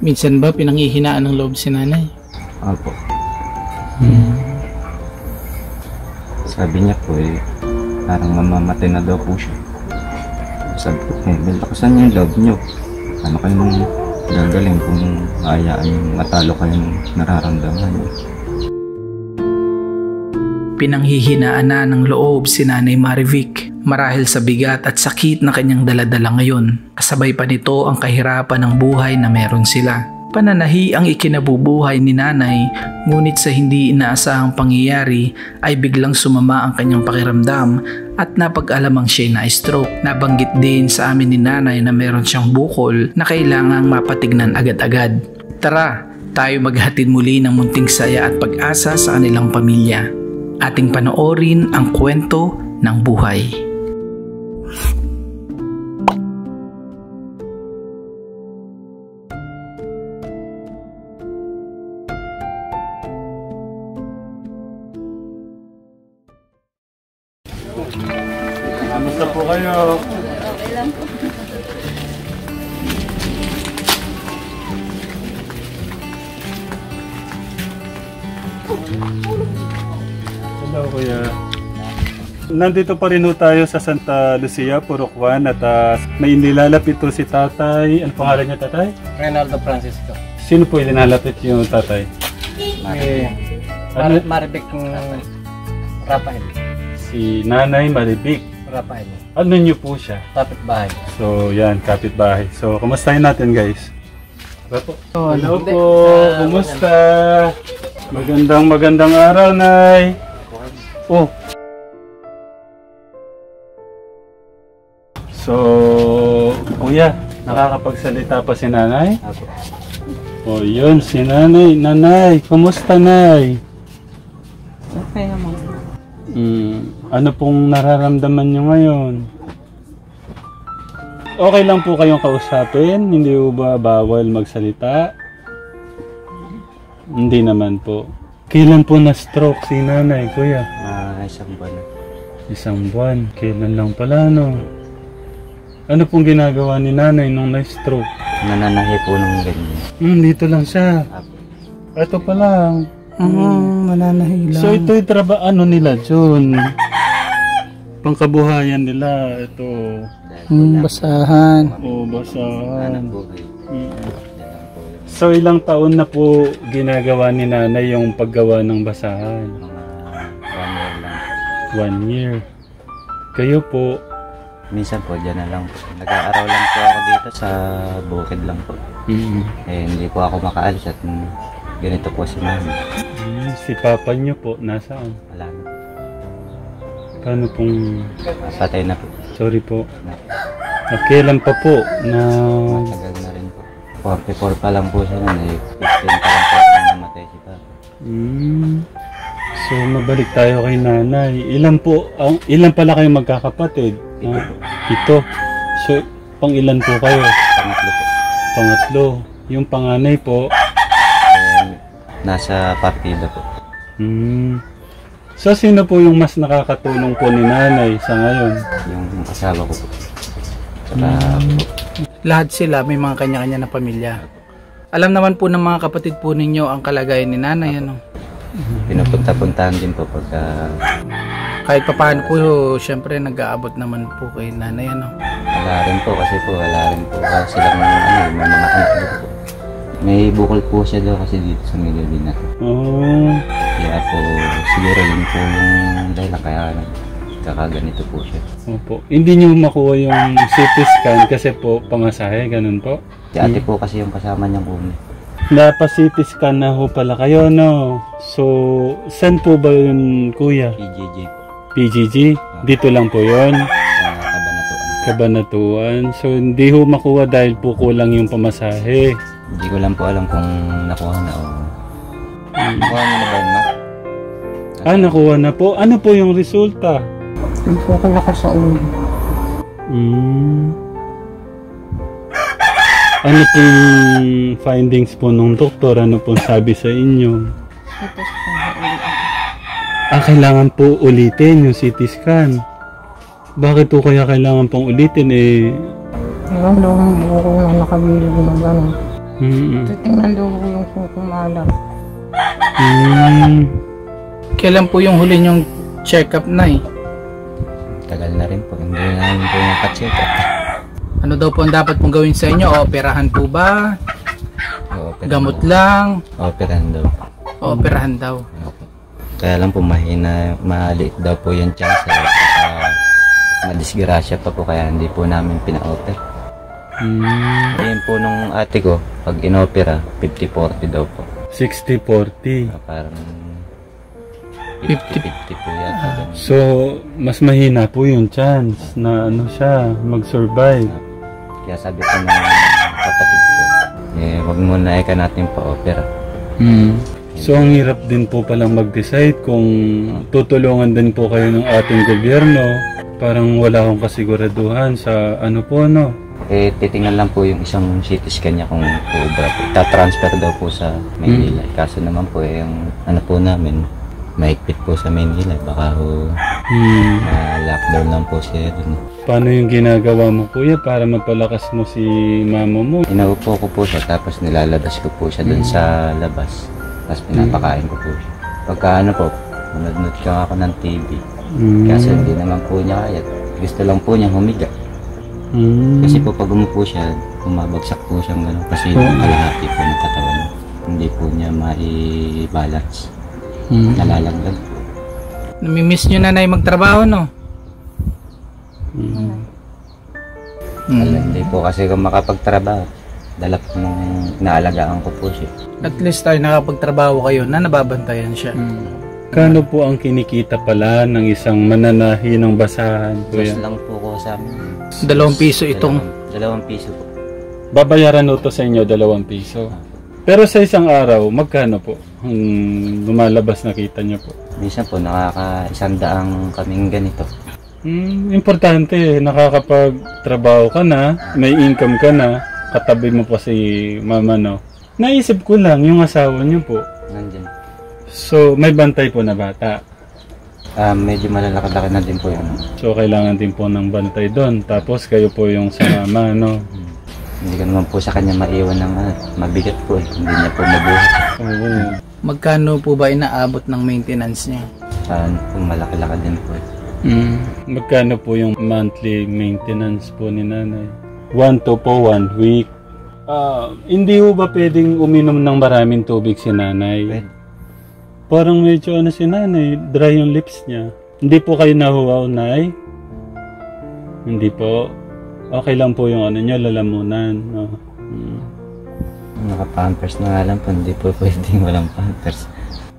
Minsan ba pinanghihinaan ng loob si nanay? Opo. Sabi niya po eh, parang mamamatay na daw po siya. Sabi ko, eh, balakasan niyo yung loob niyo. Ano kayong gagaling kung maayaan yung matalo kayong nararamdaman niyo. Pinanghihinaan na ng loob si Nanay Marivic marahil sa bigat at sakit na kanyang daladala ngayon. Kasabay pa nito ang kahirapan ng buhay na meron sila. Pananahi ang ikinabubuhay ni nanay ngunit sa hindi inaasahang pangyayari ay biglang sumama ang kanyang pakiramdam at napag-alamang siya na stroke. Nabanggit din sa amin ni nanay na meron siyang bukol na kailangang mapatignan agad-agad. Tara, tayo maghatid muli ng munting saya at pag-asa sa kanilang pamilya. Ating panoorin ang kwento ng buhay. Kamusta po kayo? Hello, kuya. Nandito pa rin tayo sa Santa Lucia, Purok 1 at ah, may nilalapit po si tatay. Ano pangalan niya tatay? Reynaldo Francisco. Sino po yung nilalapit yung tatay? Eh, Ano? Mar- Maribek ng Rafael. Si Nanay Maribik. Rafael. Ano niyo po siya? Tapit bahay. So, yan, kapitbahay. So, kumustahin natin, guys? Hello Hindi. po, kumusta? Magandang magandang araw, Nay. Oh. So, kuya, nakakapagsalita pa si nanay? Opo. Oh, yun, si nanay. Nanay, kumusta, nay? Okay naman. Hmm, ano pong nararamdaman nyo ngayon? Okay lang po kayong kausapin? Hindi po ba bawal magsalita? Hindi naman po. Kailan po na-stroke si nanay, kuya? Ah, isang buwan. Isang buwan. Kailan lang pala, no? Ano pong ginagawa ni nanay nung na-stroke? Nananahi po ng ganyan. Hmm, dito lang siya. Ito pa lang. Mm, mananahila. So ito yung traba ano nila, Jun? Pangkabuhayan nila, ito. Lang basahan. O, basahan. Mm. So ilang taon na po ginagawa ni nanay yung paggawa ng basahan? one year lang. One year. Kayo po, Minsan po, dyan na lang po. Nag-aaraw lang po ako dito sa bukid lang po. mm, Eh, hindi po ako makaalis at mm, ganito po si mami. mm, si papa niyo po, nasaan? Wala na. Paano pong, Patay na po. sorry po, Na, kailan pa po na, tagal na rin po. 44 pa lang po siya nun. Eh, 15 pa lang po nung namatay si papa. mm, so mabalik tayo kay nanay. Ilan po, ang, ilan pala kayong magkakapatid? Ito Ah, ito. So, pang ilan po kayo? Pangatlo po. Pangatlo. Yung panganay po, Eh, nasa partida po. Hmm. So, sino po yung mas nakakatulong po ni nanay sa ngayon? Yung asawa ko po. Saka po, Lahat sila may mga kanya-kanya na pamilya. Alam naman po ng mga kapatid po ninyo ang kalagayan ni nanay. Ano? pinupunta-puntahan din po pagka Kahit pa paano po, syempre nag-aabot naman po kay nanay. Ano? wala rin po kasi po wala rin po kasi silang ano, mga anak po. May bukol po siya daw kasi dito sa Milibina. Oh. Kaya po siguro yun po yung dahilan kaya kakaganito po siya. Opo. Hindi niyo makuha yung CT scan kasi po pangasahe, ganun po. Si ate po kasi yung kasama niyang umi. Napa-CT scan na ho pala kayo, no? So, saan po ba yun, kuya? PJJ po. PGG? Dito lang po yun. Sa Kabanatuan. Kabanatuan. So, hindi ho makuha dahil po kulang yung pamasahe. Hindi ko lang po alam kung nakuha na o... Nakuha na ba yun, ma? Ah, nakuha na po. Ano po yung resulta? Bukol ako sa ulo. Mm. Ano pong findings po nung doktor? Ano pong sabi sa inyo? Ah, kailangan po ulitin yung CT scan. Bakit po kaya kailangan pong ulitin eh? Ewan daw mo kung nakabili ng gano'n. Mm. Titingnan daw ko yung kung kumalam. Mm. Kailan po yung huli niyong check-up na eh? Tagal na rin po, hindi namin po napacheck up. Ano daw po ang dapat mong gawin sa inyo? Operahan po ba? Operahan Gamot daw. lang? Operahan daw. Operahan daw. Opo. Kaya lang po mahina, maliit daw po yung chance. Eh. Saka madisgrasya pa po kaya hindi po namin pina-oper. Mm. Ayun po nung ate ko, pag inopera, 50-40 daw po. 60-40. Ah, Parang 50. 50-50 po yata. ganun. So, mas mahina po yung chance na ano siya, mag-survive. Kaya sabi ko ng kapatid ko, eh, wag muna eka natin pa-opera. Mm. So, ang hirap din po palang mag-decide kung tutulungan din po kayo ng ating gobyerno. Parang wala akong kasiguraduhan sa ano po, no? Eh, titingnan lang po yung isang CT scan niya kung ubra po. Ta-transfer daw po sa Maynila. Kaso naman po, eh, yung ano po namin, maikpit po sa Maynila. Baka ho, Hmm. ma-lockdown lang po siya dun. Paano yung ginagawa mo, kuya, para mapalakas mo si mama mo? Inaupo ko po siya, tapos nilalabas ko po siya dun sa labas. Tapos pinapakain ko po siya. Pagka ano po, manood ka ako ng TV. Mm. Kaso hindi naman po niya kaya. Gusto lang po niya humiga. Mm. Kasi po pag umupo siya, bumabagsak po siyang gano'n. Kasi yung kalahati po ng katawan. Hindi po niya mai-balance. Mm. Nalalaglag. Namimiss nyo nanay magtrabaho, no? Mm. Hmm. Hindi po kasi kung makapagtrabaho. Dala po nung naalagaan ko po siya. At least tayo nakapagtrabaho kayo na nababantayan siya. Kano po ang kinikita pala ng isang mananahi ng basahan, kuya? Just lang po ko sa amin. Dalawang piso itong Dalawang, dalawang piso po. Babayaran mo to sa inyo dalawang piso. Pero sa isang araw, magkano po ang lumalabas na kita niyo po? Minsan po nakaka-isang daang kaming ganito. Hmm, importante, nakakapagtrabaho ka na, may income ka na, katabi mo pa si mama, no? Naisip ko lang, yung asawa niyo po. Nandyan. So, may bantay po na bata. Ah, medyo malalaki-laki na din po yun. So, kailangan din po ng bantay doon. Tapos, kayo po yung sa mama, no? Hindi ko naman po sa kanya maiwan ng ano, mabigat po eh. Hindi niya po mabuhat. Oo. magkano po ba inaabot ng maintenance niya? Saan po malaki-laki din po eh. Mm. Magkano po yung monthly maintenance po ni nanay? One to po, one week. Ah, hindi ho ba pwedeng uminom ng maraming tubig si nanay? Pwede. Parang medyo ano si nanay, dry yung lips niya. Hindi po kayo nahuwaw, nay? Hindi po. Okay lang po yung ano niyo, lalamunan. No? Mm. Naka-pampers na nga lang po, hindi po pwedeng walang pampers.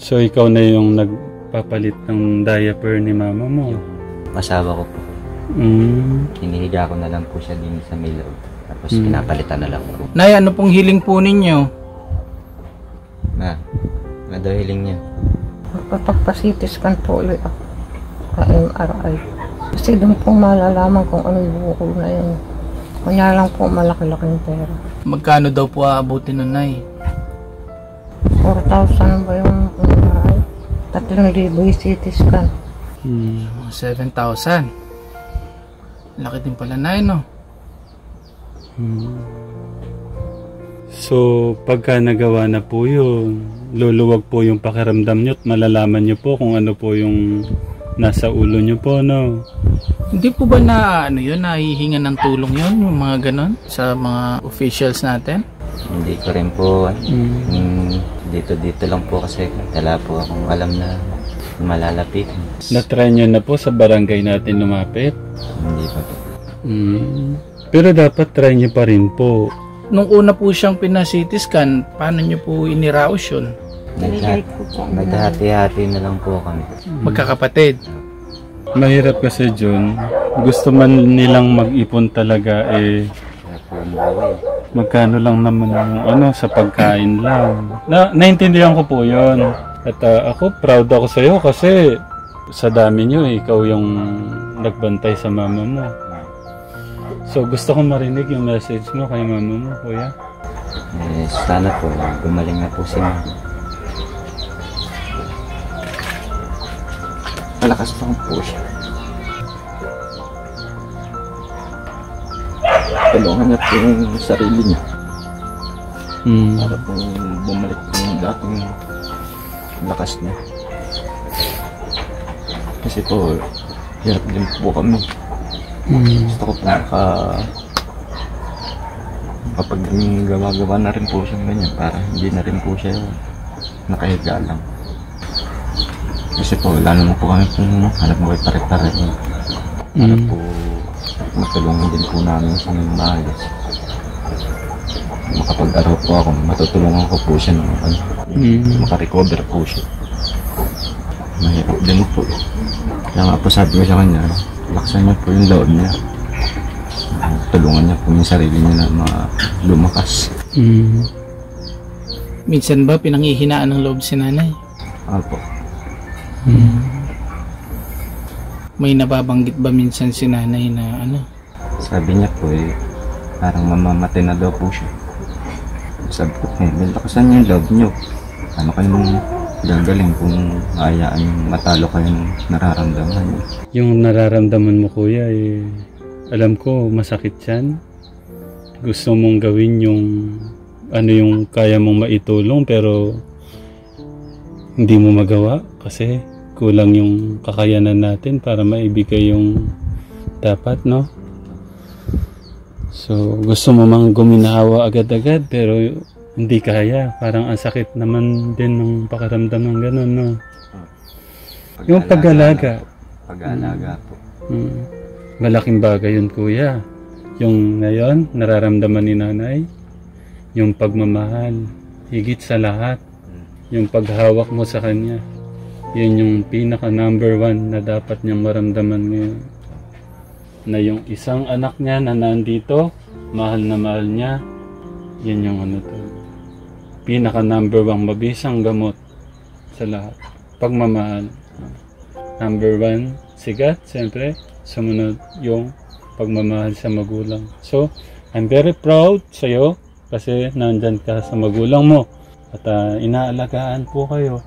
So, ikaw na yung nagpapalit ng diaper ni mama mo? Asawa ko po. Mm. Hinihiga ko na lang po siya din sa may loob. Tapos Hmm. pinapalitan na lang po. Nay, ano pong hiling po ninyo? Na, na daw hiling niya. Magpapagpasitis kan po ulit ako sa MRI. Kasi doon po malalaman kung ano yung bukol na yun. Kunya lang po malaki-laking pera. Magkano daw po aabutin nun, Nay? 4,000 ba yung MRI? 3,000 yung CT scan. Mm. 7,000. Laki din pala, Nay, no? So, pagka nagawa na po yun, luluwag po yung pakiramdam nyo at malalaman nyo po kung ano po yung nasa ulo nyo po, no? Hindi po ba na, ano yun, nahihinga ng tulong yun, yung mga ganon, sa mga officials natin? Hindi ko rin po, ano, Mm. yung dito-dito lang po kasi wala po akong alam na malalapit. Na-try nyo na po sa barangay natin lumapit. Hindi pa po. Mm. Pero dapat try nyo pa rin po. Nung una po siyang pina-CT scan, paano niyo po iniraos yun? Nagha- ko po. Naghahati-hati na lang po kami. Magkakapatid. Mahirap kasi John, gusto man nilang mag-ipon talaga eh magkano lang naman yung ano sa pagkain lang. Na, naintindihan ko po 'yon. At ah, ako proud ako sa iyo kasi sa dami niyo eh, ikaw yung nagbantay sa mama mo. So gusto ko marinig yung message mo kay mama mo, kuya. Eh, sana po, gumaling na po si mama. Malakas pa po siya. Tulungan niya po yung sarili niya. Mm. para po bumalik po yung dating lakas niya. Kasi po, hirap din po kami. Mm. Gusto ko po naka kapag gawa-gawa na rin po siyang ganyan para hindi na rin po siya nakahiga lang. Kasi po, wala naman po kami kung hanap buhay pare-pare. Para Mm. po matulungan din po namin sa mga maayos. Makapag-araw po ako, matutulungan ko po siya ng ano, Mm. makarecover po siya. Mahirap din po. Kaya nga po sabi ko sa kanya, laksan niya po yung loob niya. Tulungan niya po yung sarili niya na ma- lumakas. Mm. Minsan ba pinanghihinaan ng loob si nanay? Apo. May nababanggit ba minsan si nanay na ano? Sabi niya po eh, parang mamamatay na daw po siya. Sabi ko, eh, lakasan niyo yung loob niyo. Ano kayong gagaling kung hayaan yung matalo kayo ng nararamdaman. Yung nararamdaman mo kuya eh, alam ko masakit yan. Gusto mong gawin yung ano yung kaya mong maitulong pero hindi mo magawa kasi kulang yung kakayanan natin para maibigay yung dapat, no? So, gusto mo mang guminawa agad-agad pero hindi kaya. Parang ang sakit naman din ng pakaramdam ng ganun, no? Yung pag-alaga. Pag-aalaga po. Mm. Malaking bagay yun, kuya. Yung ngayon, nararamdaman ni nanay, yung pagmamahal, higit sa lahat, yung paghawak mo sa kanya. Yun yung pinaka number one na dapat niyang maramdaman ngayon. Na yung isang anak niya na nandito, mahal na mahal niya, yun yung ano to. Pinaka number one, mabisang gamot sa lahat. Pagmamahal. Number one, sigat, siyempre. Sumunod yung pagmamahal sa magulang. So, I'm very proud sa'yo kasi nandyan ka sa magulang mo. At ah, inaalagaan po kayo.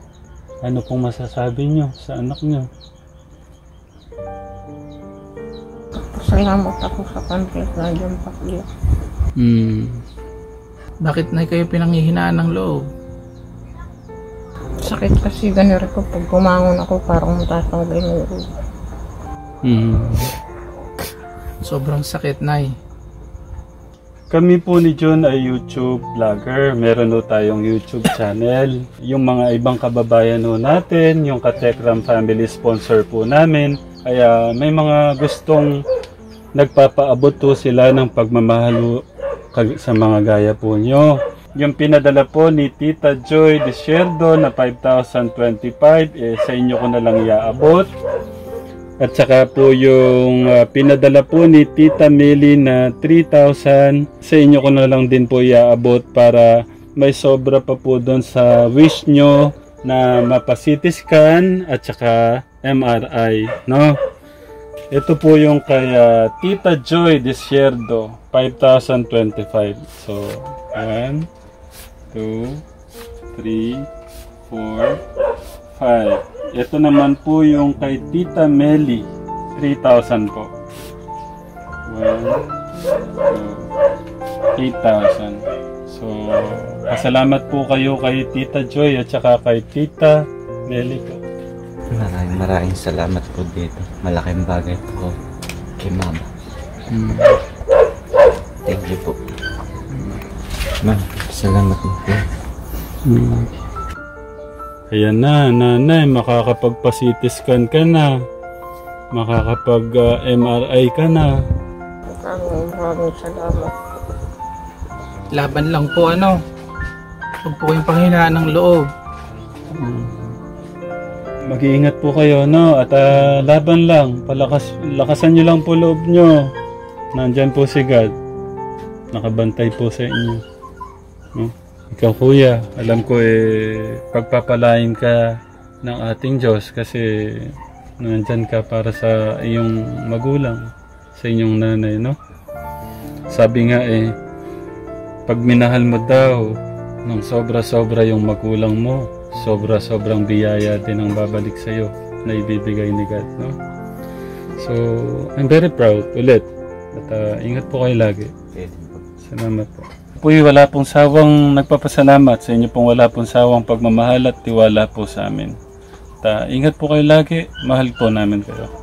Ano pong masasabi nyo sa anak nyo? Pasalamat ako sa kanila na dyan pa. Hmm. Bakit na kayo pinanghihinaan ng loob? Sakit kasi ganito ko pag kumangon ako parang matatanggal yung ulo. Hmm. Sobrang sakit, Nay. Kami po ni John ay YouTube vlogger. Meron po tayong YouTube channel. Yung mga ibang kababayan po natin, yung Katekram family sponsor po namin. Kaya may mga gustong nagpapaabot po sila ng pagmamahal sa mga gaya po nyo. Yung pinadala po ni Tita Joy Desierdo na 5,025, eh, sa inyo ko na lang iaabot. At saka po yung ah, pinadala po ni Tita Meli na 3,000 sa inyo ko na lang din po iaabot para may sobra pa po doon sa wish nyo na mapa-CT at saka MRI, no? Ito po yung kay Tita Joy Desierdo, 5,025. So, 1, 2, 3, 4, 5. Ito naman po yung kay Tita Meli, 3,000 po. 1, 2, 8,000. So, pasalamat po kayo kay Tita Joy at saka kay Tita Meli po. Maraming maraming salamat po dito. Malaking bagay po kay mama. Thank you po. Ma'am, salamat po. Ayan na, nanay, makakapagpa-CT scan ka na. Makakapag-MRI ka na. Maraming maraming salamat. Laban lang po, ano? Huwag po kayong panghinaan ng loob. Mag-iingat po kayo, no? At ah, laban lang. Palakas, lakasan nyo lang po loob nyo. Nandyan po si God. Nakabantay po sa inyo. No? Ikaw kuya, alam ko eh, pagpapalain ka ng ating Diyos kasi nandyan ka para sa iyong magulang, sa inyong nanay, no? Sabi nga eh, pag minahal mo daw ng sobra-sobra yung magulang mo, sobra-sobrang biyaya din ang babalik sa'yo na ibibigay ni God, no? So, I'm very proud ulit. At ah, ingat po kayo lagi. Po. Salamat po. po wala pong sawang nagpapasalamat sa inyo pong wala pong sawang pagmamahal at tiwala po sa amin. Ta, ingat po kayo lagi. Mahal po namin kayo.